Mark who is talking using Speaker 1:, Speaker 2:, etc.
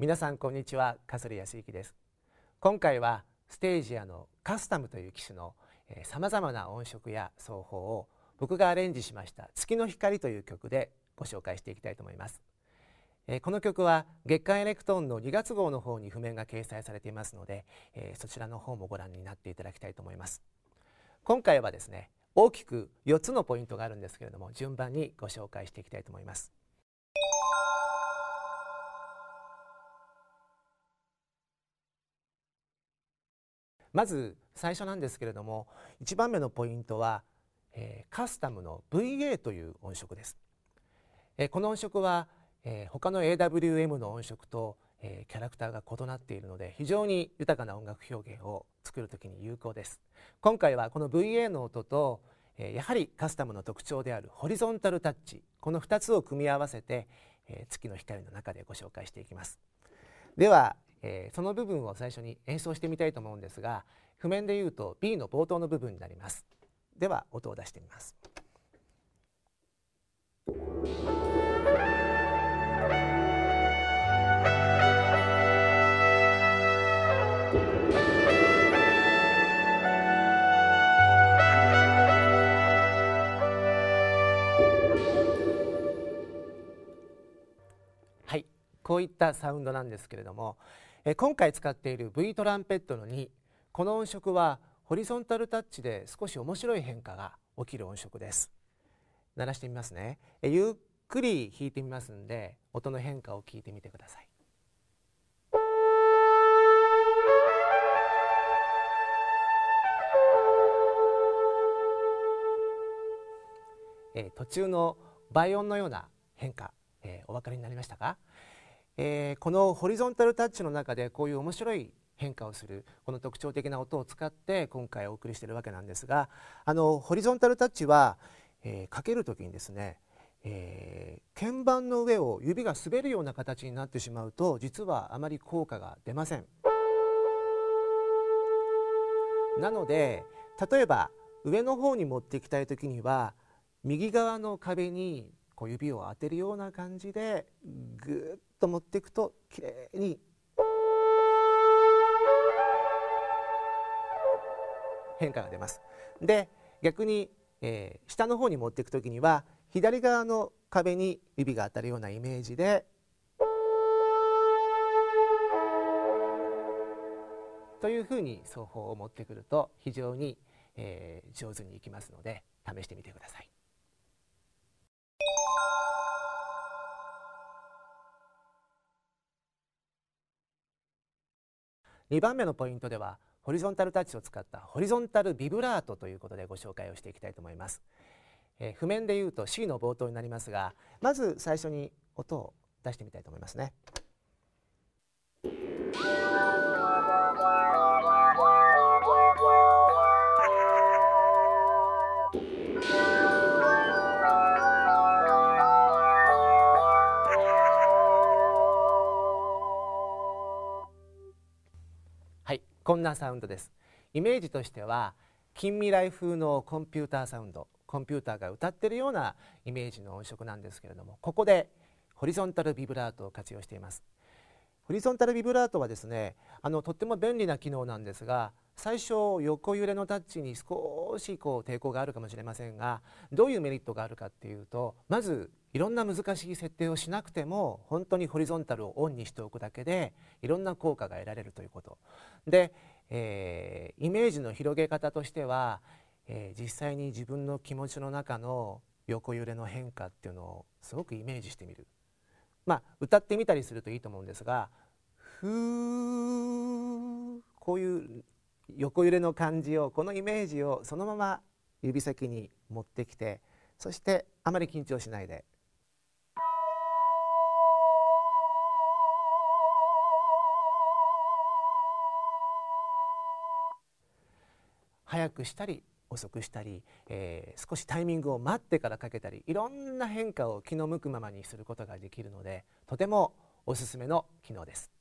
Speaker 1: 皆さんこんにちは桂康之です。今回はステージアのカスタムという機種のさまざまな音色や奏法を僕がアレンジしました月の光という曲でご紹介していきたいと思います。えこの曲は月刊エレクトーンの2月号の方に譜面が掲載されていますのでえそちらの方もご覧になっていただきたいと思います。今回はですね大きく4つのポイントがあるんですけれども順番にご紹介していきたいと思います。まず最初なんですけれども1番目のポイントは、えー、カスタムの VA という音色です、えー、この音色は、えー、他の AWM の音色と、えー、キャラクターが異なっているので非常に豊かな音楽表現を作る時に有効です。今回はこの VA の音と、えー、やはりカスタムの特徴であるホリゾンタルタッチこの2つを組み合わせて、えー、月の光の中でご紹介していきます。ではえー、その部分を最初に演奏してみたいと思うんですが譜面でいうと B の冒頭の部分になります。では音を出してみます。はいこういったサウンドなんですけれどもえ今回使っている V トランペットの2この音色はホリゾンタルタッチで少し面白い変化が起きる音色です。鳴らしてみますね。えゆっくり弾いてみますんで音の変化を聞いてみてください。え途中の倍音のような変化、えー、お分かりになりましたか？えー、このホリゾンタルタッチの中でこういう面白い変化をするこの特徴的な音を使って今回お送りしているわけなんですがあのホリゾンタルタッチは、えー、かける時にですね、えー、鍵盤の上を指が滑るような形になってしまうと実はあまり効果が出ません。なので例えば上の方に持っていきたい時には右側の壁にこう指を当てるような感じでぐっと持っていくときれいに変化が出ます。で逆に、えー、下の方に持っていく時には左側の壁に指が当たるようなイメージでというふうに奏法を持ってくると非常に、えー、上手にいきますので試してみてください。2番目のポイントではホリゾンタルタッチを使ったホリゾンタルビブラートということでご紹介をしていきたいと思います、えー、譜面で言うと C の冒頭になりますがまず最初に音を出してみたいと思いますね。こんなサウンドです。イメージとしては近未来風のコンピューターサウンドコンピューターが歌ってるようなイメージの音色なんですけれどもここでホリゾンタルビブラートを活用しています。ホリゾンタルビブラートはですねあのとっても便利な機能なんですが最初横揺れのタッチに少しこう抵抗があるかもしれませんがどういうメリットがあるかっていうとまずいろんな難しい設定をしなくても本当にホリゾンタルをオンにしておくだけでいろんな効果が得られるということ。で、えー、イメージの広げ方としては、えー、実際に自分の気持ちの中の横揺れの変化っていうのをすごくイメージしてみる。まあ歌ってみたりするといいと思うんですがふーこういう横揺れの感じをこのイメージをそのまま指先に持ってきてそしてあまり緊張しないで早くしたり遅くしたり、えー、少しタイミングを待ってからかけたりいろんな変化を気の向くままにすることができるのでとてもおすすめの機能です。